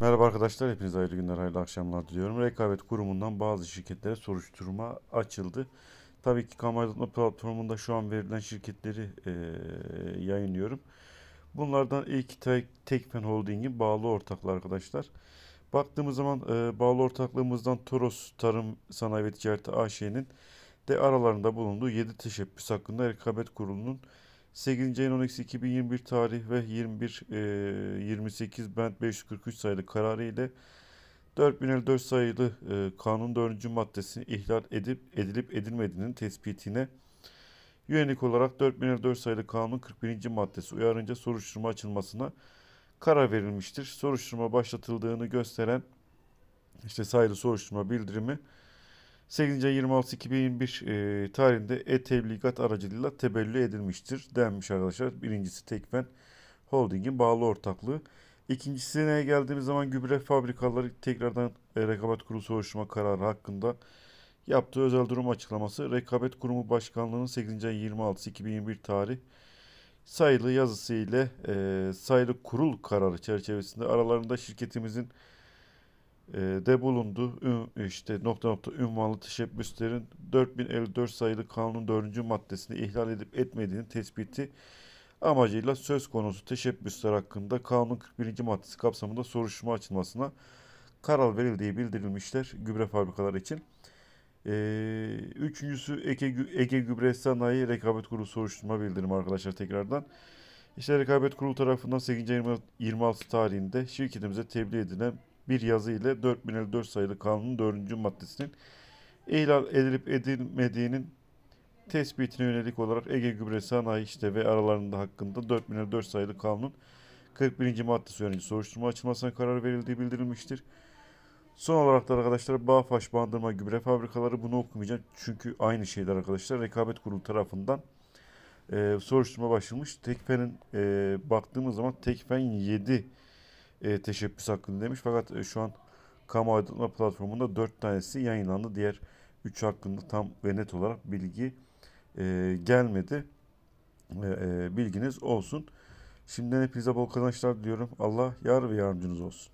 Merhaba arkadaşlar, hepinize hayırlı günler, hayırlı akşamlar diliyorum. Rekabet Kurumu'ndan bazı şirketlere soruşturma açıldı. Tabii ki kamu aydınlatma platformunda şu an verilen şirketleri e, yayınlıyorum. Bunlardan ilk tek, Tekfen Holding'in bağlı ortaklığı arkadaşlar. Baktığımız zaman e, bağlı ortaklığımızdan Toros Tarım Sanayi ve Ticareti AŞ'nin de aralarında bulunduğu 7 teşebbüs hakkında Rekabet Kurulu'nun 8. ayın 12 2021 tarih ve 21 e, 28 bent 543 sayılı kararı ile 4054 sayılı e, kanun 4. maddesini ihlal edip edilip edilmediğinin tespitine yönelik olarak 4054 sayılı kanun 41. maddesi uyarınca soruşturma açılmasına karar verilmiştir. Soruşturma başlatıldığını gösteren işte sayılı soruşturma bildirimi 8. ay 26 2021 e, tarihinde e-tebligat aracılığıyla tebellü edilmiştir denmiş arkadaşlar. Birincisi Tekfen Holding'in bağlı ortaklığı. İkincisine geldiğimiz zaman gübre fabrikaları tekrardan e, rekabet kurulu soruşturma kararı hakkında yaptığı özel durum açıklaması Rekabet Kurumu Başkanlığı'nın 8. ay 26 2021 tarih sayılı yazısı ile e, sayılı kurul kararı çerçevesinde aralarında şirketimizin de bulundu. İşte nokta nokta ünvanlı teşebbüslerin 4054 sayılı kanunun 4. maddesini ihlal edip etmediğinin tespiti amacıyla söz konusu teşebbüsler hakkında kanun 41. maddesi kapsamında soruşturma açılmasına karar verildiği bildirilmişler gübre fabrikaları için. Ee, üçüncüsü Ege, Ege Gübre Sanayi Rekabet Kurulu soruşturma bildirimi arkadaşlar tekrardan. İşte Rekabet Kurulu tarafından 8. 26 tarihinde şirketimize tebliğ edilen bir yazı ile 4054 sayılı kanunun 4. maddesinin ihlal edilip edilmediğinin tespitine yönelik olarak Ege Gübre Sanayi işte ve aralarında hakkında 4004 sayılı kanunun 41. maddesi yönünce soruşturma açılmasına karar verildiği bildirilmiştir. Son olarak da arkadaşlar Bağfaş Bandırma Gübre Fabrikaları bunu okumayacağım. Çünkü aynı şeyler arkadaşlar. Rekabet Kurulu tarafından e, soruşturma başlamış. Tekfen'in e, baktığımız zaman Tekfen 7 e, teşebbüs hakkında demiş. Fakat e, şu an kamu aydınlatma platformunda 4 tanesi yayınlandı. Diğer 3 hakkında tam ve net olarak bilgi e, gelmedi. E, e, bilginiz olsun. Şimdiden hepinize bol kazançlar diliyorum. Allah yar ve yardımcınız olsun.